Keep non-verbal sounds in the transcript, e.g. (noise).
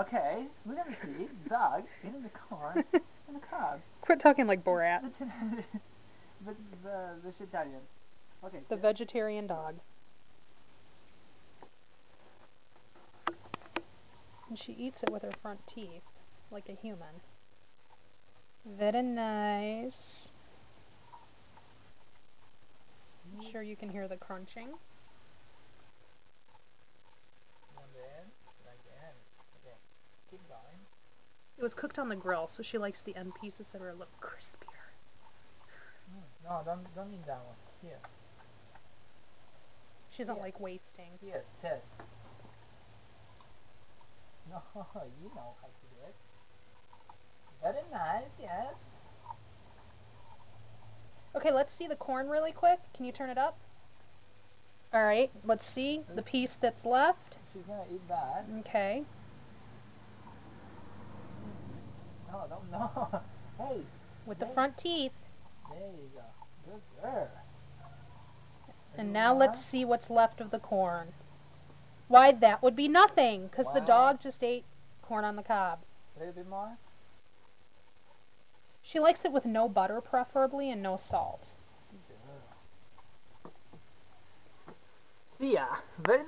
Okay, we're gonna see dog eating the corn in the cob. (laughs) Quit talking like Borat. The, (laughs) the, the, the vegetarian. Okay. The so- vegetarian dog. And she eats it with her front teeth, like a human. Very nice. I'm sure you can hear the crunching. And then, like that. Okay, keep going. It was cooked on the grill, so she likes the end pieces that are a little crispier. Mm, no, don't don't eat that one. Here, She doesn't like wasting. here, test. (laughs) No, you know how to do it. Very nice, yes. Okay, let's see the corn really quick. Can you turn it up? Alright, let's see the piece that's left. She's gonna eat that. Okay. Oh, no, don't no. (laughs) hey, With the Yeah. front teeth. there you go. Good girl. And now let's see what's left of the corn. Why, that would be nothing, because the dog just ate corn on the cob. Little more. She likes it with no butter, preferably, and no salt. Girl. See ya. Very